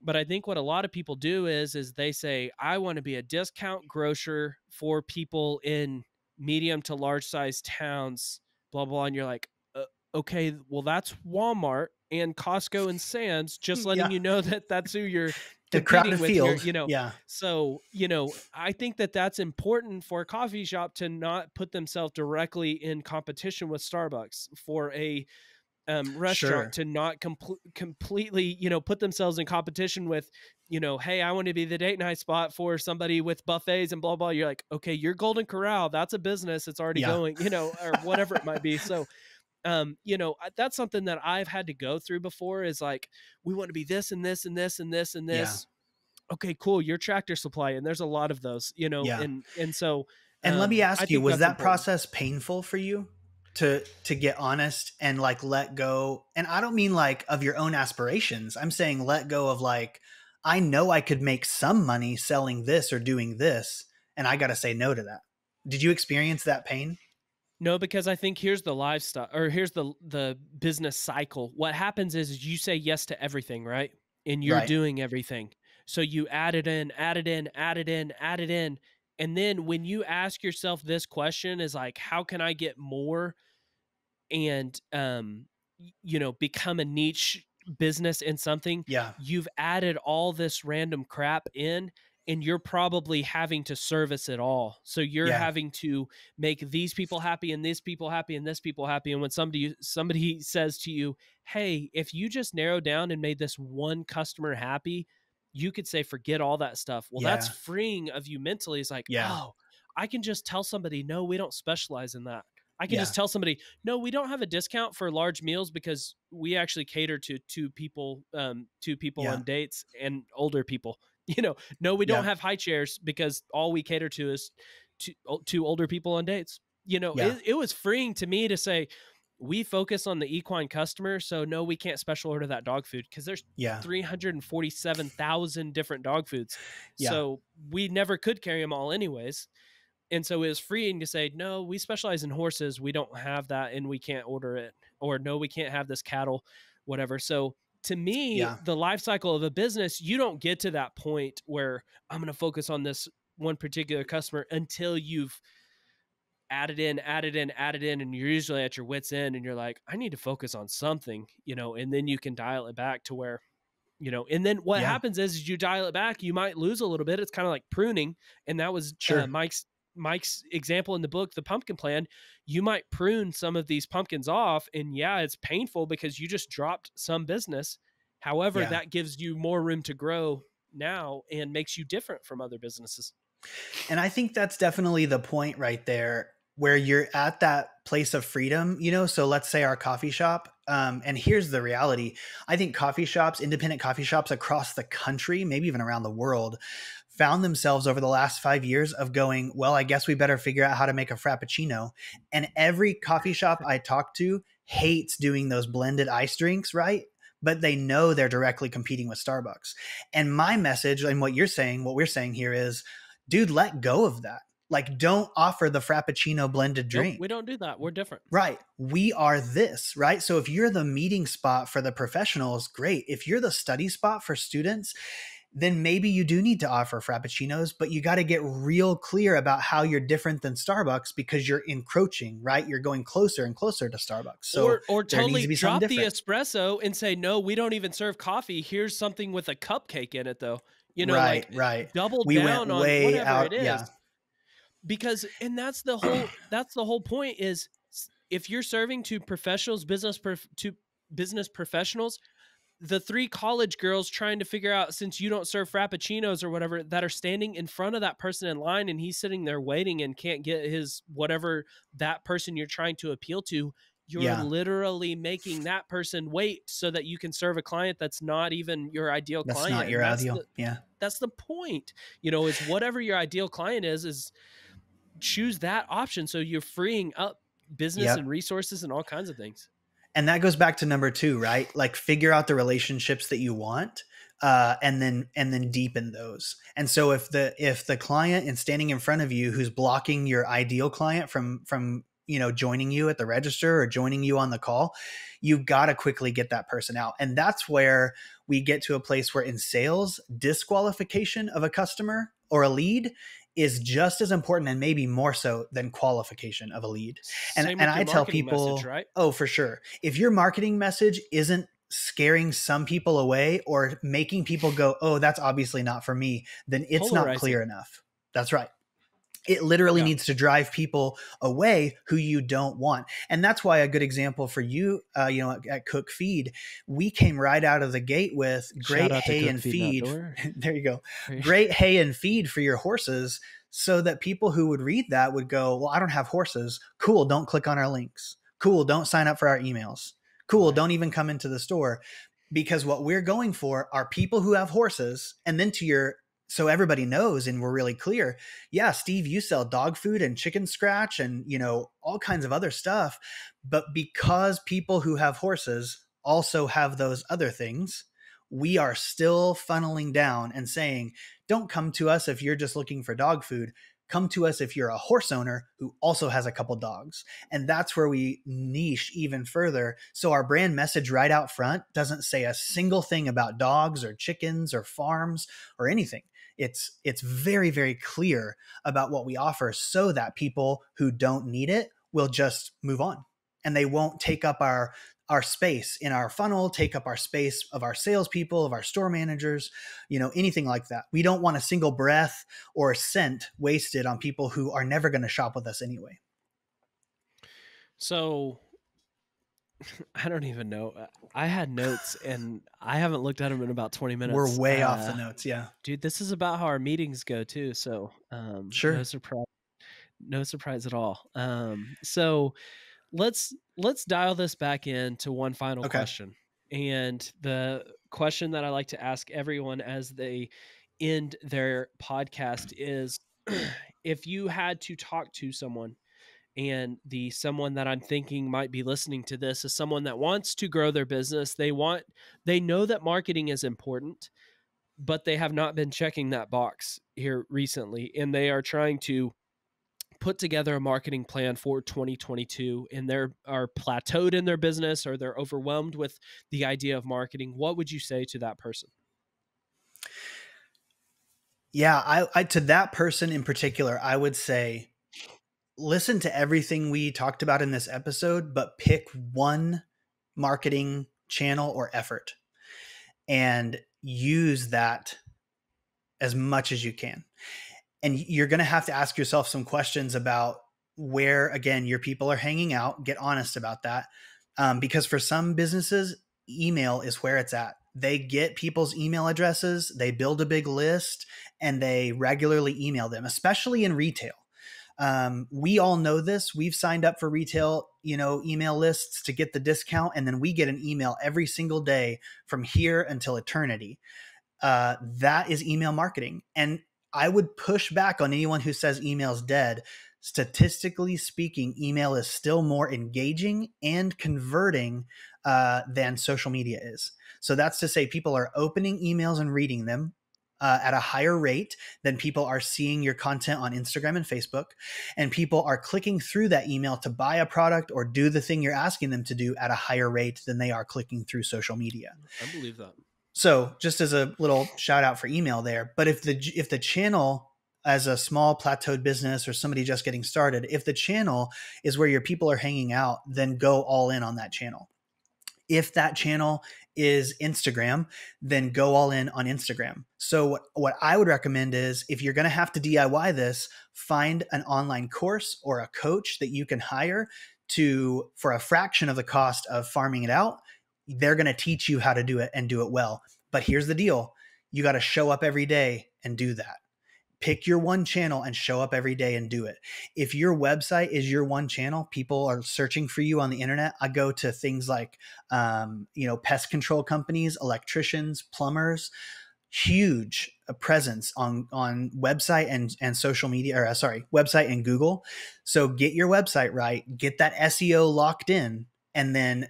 Speaker 2: But I think what a lot of people do is is they say I want to be a discount grocer for people in medium to large size towns, blah blah and you're like, "Okay, well that's Walmart and Costco and Sam's, just letting yeah. you know that that's who you're
Speaker 1: the crowded field. Your,
Speaker 2: you know,
Speaker 1: yeah.
Speaker 2: So you know, I think that that's important for a coffee shop to not put themselves directly in competition with Starbucks for a um, restaurant sure. to not com- completely, you know, put themselves in competition with, you know, hey, I want to be the date night spot for somebody with buffets and blah blah. You're like, okay, you're Golden Corral. That's a business. It's already yeah. going, you know, or whatever it might be. So um, you know, that's something that I've had to go through before is like, we want to be this and this and this and this and this. Yeah. Okay, cool. Your Tractor Supply. And there's a lot of those, you know, yeah. and, and so,
Speaker 1: and um, let me um, ask you, was that important. process painful for you to, to get honest and like let go? And I don't mean like of your own aspirations. I'm saying let go of like, I know I could make some money selling this or doing this. And I got to say no to that. Did you experience that pain?
Speaker 2: No, because I think here's the lifestyle or here's the the business cycle. What happens is you say yes to everything, right? And you're
Speaker 1: Right.
Speaker 2: doing everything. So you add it in, add it in, add it in, add it in. And then when you ask yourself this question is like, how can I get more and um you know, become a niche business in something?
Speaker 1: Yeah.
Speaker 2: You've added all this random crap in and you're probably having to service it all. So you're
Speaker 1: Yeah.
Speaker 2: having to make these people happy and these people happy and this people happy and when somebody somebody says to you, "Hey, if you just narrowed down and made this one customer happy, you could say forget all that stuff." Well, that's freeing of you mentally. It's like,
Speaker 1: Yeah.
Speaker 2: "Oh, I can just tell somebody, "No, we don't specialize in that." I can
Speaker 1: Yeah.
Speaker 2: just tell somebody, "No, we don't have a discount for large meals because we actually cater to two people um two people
Speaker 1: Yeah.
Speaker 2: on dates and older people." You know, no, we don't
Speaker 1: Yeah.
Speaker 2: have high chairs because all we cater to is to, to older people on dates. You know,
Speaker 1: Yeah.
Speaker 2: it, it was freeing to me to say, we focus on the equine customer. So, no, we can't special order that dog food because there's
Speaker 1: Yeah.
Speaker 2: 347,000 different dog foods.
Speaker 1: Yeah.
Speaker 2: So, we never could carry them all, anyways. And so it was freeing to say, no, we specialize in horses. We don't have that and we can't order it. Or no, we can't have this cattle, whatever. So to me,
Speaker 1: Yeah.
Speaker 2: the life cycle of a business, you don't get to that point where I'm going to focus on this one particular customer until you've added in, added in, added in, and you're usually at your wits' end and you're like, I need to focus on something, you know, and then you can dial it back to where, you know, and then what
Speaker 1: Yeah.
Speaker 2: happens is, is you dial it back, you might lose a little bit. It's kind of like pruning. And that was
Speaker 1: Sure.
Speaker 2: uh, Mike's Mike's example in the book, The Pumpkin Plan, you might prune some of these pumpkins off. And yeah, it's painful because you just dropped some business. However,
Speaker 1: Yeah.
Speaker 2: that gives you more room to grow now and makes you different from other businesses.
Speaker 1: And I think that's definitely the point right there where you're at that place of freedom, you know? So let's say our coffee shop. Um, and here's the reality I think coffee shops, independent coffee shops across the country, maybe even around the world, found themselves over the last five years of going, well, I guess we better figure out how to make a Frappuccino. And every coffee shop I talk to hates doing those blended ice drinks, right? But they know they're directly competing with Starbucks. And my message and what you're saying, what we're saying here is, dude, let go of that. Like, don't offer the Frappuccino blended
Speaker 2: Nope,
Speaker 1: drink.
Speaker 2: we don't do that. We're different.
Speaker 1: Right. We are this, right? So if you're the meeting spot for the professionals, great. If you're the study spot for students, then maybe you do need to offer frappuccinos, but you got to get real clear about how you're different than Starbucks because you're encroaching, right? You're going closer and closer to Starbucks. So
Speaker 2: or or totally
Speaker 1: to
Speaker 2: drop the espresso and say no we don't even serve coffee here's something with a cupcake in it though you know
Speaker 1: right,
Speaker 2: like
Speaker 1: right.
Speaker 2: double
Speaker 1: We
Speaker 2: down
Speaker 1: went
Speaker 2: on
Speaker 1: way
Speaker 2: whatever
Speaker 1: out.
Speaker 2: it is
Speaker 1: Yeah.
Speaker 2: because and that's the whole that's the whole point is if you're serving to professionals business prof, to business professionals the three college girls trying to figure out since you don't serve frappuccinos or whatever that are standing in front of that person in line and he's sitting there waiting and can't get his whatever that person you're trying to appeal to you're
Speaker 1: Yeah.
Speaker 2: literally making that person wait so that you can serve a client that's not even your ideal
Speaker 1: That's
Speaker 2: client
Speaker 1: not your
Speaker 2: that's
Speaker 1: ideal.
Speaker 2: the-
Speaker 1: yeah.
Speaker 2: that's the point you know is whatever your ideal client is is choose that option so you're freeing up business
Speaker 1: Yep.
Speaker 2: and resources and all kinds of things
Speaker 1: and that goes back to number two right? Like figure out the relationships that you want uh, and then and then deepen those. And so if the if the client is standing in front of you who's blocking your ideal client from from you know joining you at the register or joining you on the call you've got to quickly get that person out. And that's where we get to a place where in sales disqualification of a customer or a lead is just as important and maybe more so than qualification of a lead And- and I tell people-
Speaker 2: message, right
Speaker 1: Oh, for sure. If your marketing message isn't scaring some people away or making people go, oh, that's obviously not for me, then it's not clear enough. That's right. It literally
Speaker 2: Yeah.
Speaker 1: needs to drive people away who you don't want. And that's why a good example for you, uh, you know, at, at Cook Feed, we came right out of the gate with great
Speaker 2: Shout out to
Speaker 1: hay and
Speaker 2: Feed
Speaker 1: feed. There you go great hay and feed for your horses so that people who would read that would go, Well, I don't have horses. Cool. Don't click on our links. Cool. Don't sign up for our emails. Cool.
Speaker 2: Right.
Speaker 1: Don't even come into the store. Because what we're going for are people who have horses. And then to your, so everybody knows and we're really clear. Yeah, Steve, you sell dog food and chicken scratch and, you know, all kinds of other stuff. But because people who have horses also have those other things, we are still funneling down and saying, don't come to us if you're just looking for dog food. come to us if you're a horse owner who also has a couple dogs. And that's where we niche even further. So our brand message right out front doesn't say a single thing about dogs or chickens or farms or anything. It's it's very very clear about what we offer so that people who don't need it will just move on and they won't take up our our space in our funnel, take up our space of our salespeople, of our store managers, you know, anything like that. We don't want a single breath or a cent wasted on people who are never going to shop with us anyway.
Speaker 2: So I don't even know. I had notes and I haven't looked at them in about 20 minutes.
Speaker 1: We're way uh, off the uh, notes. Yeah.
Speaker 2: Dude, this is about how our meetings go too. So, um,
Speaker 1: sure.
Speaker 2: No surprise. No surprise at all. Um, so, let's let's dial this back in to one final okay. question. And the question that I like to ask everyone as they end their podcast is if you had to talk to someone and the someone that I'm thinking might be listening to this is someone that wants to grow their business, they want they know that marketing is important, but they have not been checking that box here recently and they are trying to put together a marketing plan for 2022 and they're are plateaued in their business or they're overwhelmed with the idea of marketing, what would you say to that person?
Speaker 1: Yeah, I, I to that person in particular, I would say listen to everything we talked about in this episode, but pick one marketing channel or effort and use that as much as you can. And you're going to have to ask yourself some questions about where again your people are hanging out. Get honest about that. Um, because for some businesses email is where it's at. They get people's email addresses they build a big list and they regularly email them especially in retail um, we all know this we've signed up for retail you know email lists to get the discount and then we get an email every single day from here until eternity uh, that is email marketing and I would push back on anyone who says email's dead. Statistically speaking, email is still more engaging and converting uh, than social media is. So that's to say, people are opening emails and reading them uh, at a higher rate than people are seeing your content on Instagram and Facebook. And people are clicking through that email to buy a product or do the thing you're asking them to do at a higher rate than they are clicking through social media.
Speaker 2: I believe that.
Speaker 1: So just as a little shout out for email there, but if the if the channel as a small plateaued business or somebody just getting started, if the channel is where your people are hanging out, then go all in on that channel. If that channel is Instagram, then go all in on Instagram. So what, what I would recommend is if you're going to have to DIY this, find an online course or a coach that you can hire to for a fraction of the cost of farming it out they're going to teach you how to do it and do it well. But here's the deal you got to show up every day and do that. Pick your one channel and show up every day and do it. If your website is your one channel, people are searching for you on the internet. I go to things like, um, you know, pest control companies, electricians, plumbers, huge uh, presence on on website and and social media or uh, sorry website and google so get your website right get that seo locked in and then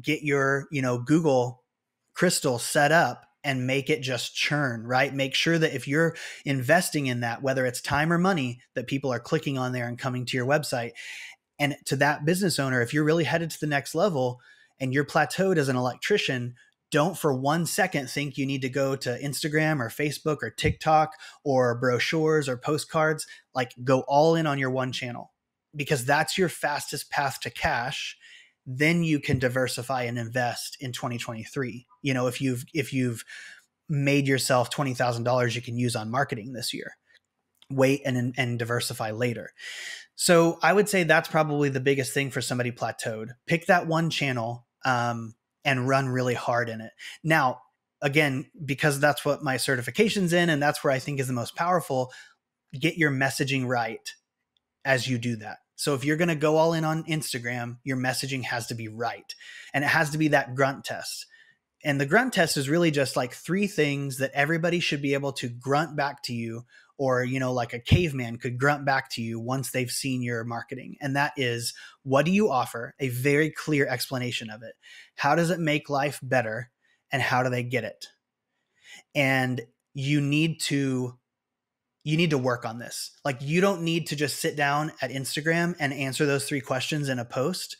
Speaker 1: get your, you know, Google Crystal set up and make it just churn, right? Make sure that if you're investing in that, whether it's time or money, that people are clicking on there and coming to your website. And to that business owner, if you're really headed to the next level and you're plateaued as an electrician, don't for one second think you need to go to Instagram or Facebook or TikTok or brochures or postcards. Like go all in on your one channel because that's your fastest path to cash then you can diversify and invest in 2023 you know if you've if you've made yourself $20000 you can use on marketing this year. Wait and and diversify later. So i would say that's probably the biggest thing for somebody plateaued. Pick that one channel um, and run really hard in it. Now again because that's what my certification's in and that's where i think is the most powerful get your messaging right as you do that so if you're going to go all in on Instagram, your messaging has to be right. And it has to be that grunt test. And the grunt test is really just like three things that everybody should be able to grunt back to you or you know like a caveman could grunt back to you once they've seen your marketing. And that is what do you offer? A very clear explanation of it. How does it make life better and how do they get it? And you need to you need to work on this. Like you don't need to just sit down at Instagram and answer those three questions in a post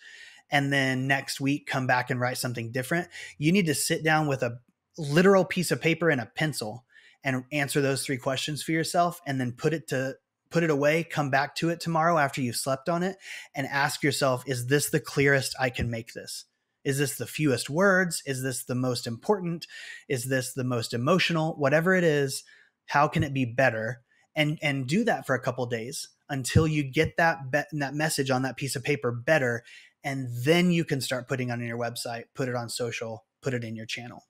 Speaker 1: and then next week come back and write something different. You need to sit down with a literal piece of paper and a pencil and answer those three questions for yourself and then put it to put it away, come back to it tomorrow after you've slept on it and ask yourself, is this the clearest I can make this? Is this the fewest words? Is this the most important? Is this the most emotional? Whatever it is, how can it be better? And and do that for a couple days until you get that be- that message on that piece of paper better and then you can start putting on your website put it on social put it in your channel.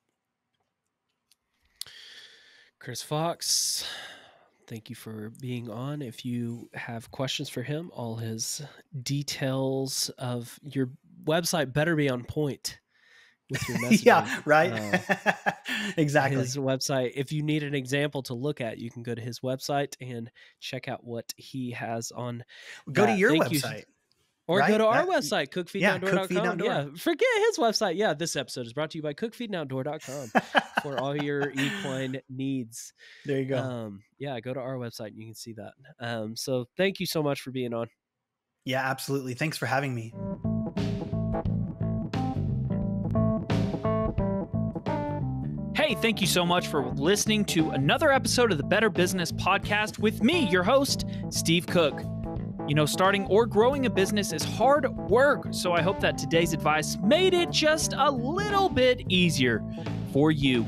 Speaker 2: Chris fox thank you for being on. If you have questions for him all his details of your website better be on point with your messaging.
Speaker 1: yeah, right. Uh, exactly.
Speaker 2: His website. If you need an example to look at, you can go to his website and check out what he has on.
Speaker 1: Go that. to your Thank website. You.
Speaker 2: Or right? go to our that, website, cookfeedandoutdoor.com. Yeah, yeah, forget his website. Yeah, this episode is brought to you by cookfeedandoutdoor.com for all your equine needs.
Speaker 1: There you go.
Speaker 2: Um, yeah, go to our website and you can see that. Um, so thank you so much for being on.
Speaker 1: Yeah, absolutely. Thanks for having me.
Speaker 3: Hey, thank you so much for listening to another episode of the Better Business Podcast with me, your host, Steve Cook. You know, starting or growing a business is hard work, so I hope that today's advice made it just a little bit easier for you.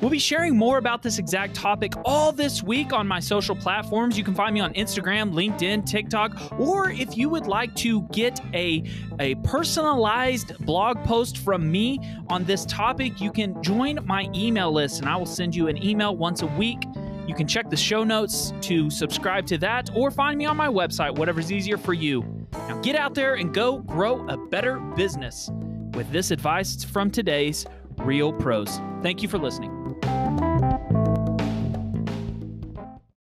Speaker 3: We'll be sharing more about this exact topic all this week on my social platforms. You can find me on Instagram, LinkedIn, TikTok, or if you would like to get a, a personalized blog post from me on this topic, you can join my email list and I will send you an email once a week. You can check the show notes to subscribe to that or find me on my website, whatever's easier for you. Now get out there and go grow a better business with this advice from today's Real Pros. Thank you for listening.